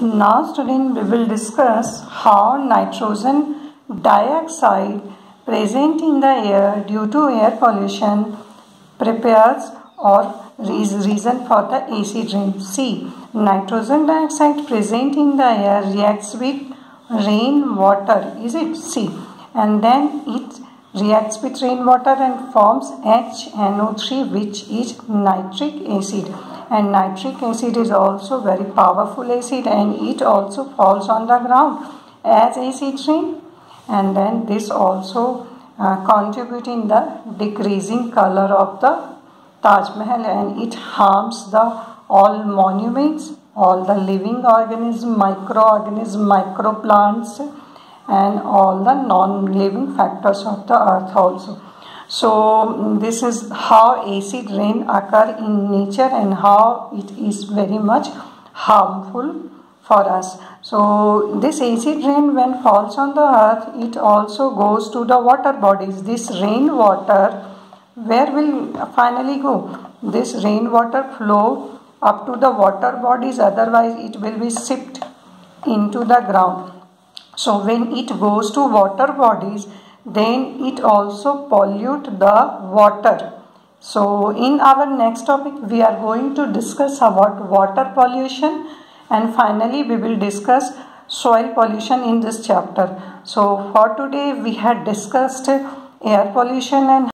Now student we will discuss how nitrogen dioxide present in the air due to air pollution prepares or is reason for the acid rain. See nitrogen dioxide present in the air reacts with rain water is it? See and then it reacts with rainwater and forms HNO3 which is nitric acid and nitric acid is also very powerful acid and it also falls on the ground as acid rain and then this also uh, in the decreasing color of the Taj Mahal and it harms the all monuments all the living organism microorganism microplants and all the non-living factors of the earth also. So this is how acid rain occur in nature and how it is very much harmful for us. So this acid rain when falls on the earth it also goes to the water bodies. This rainwater where will finally go? This rainwater flow up to the water bodies otherwise it will be sipped into the ground so when it goes to water bodies, then it also pollute the water. So in our next topic, we are going to discuss about water pollution and finally we will discuss soil pollution in this chapter. So for today, we had discussed air pollution and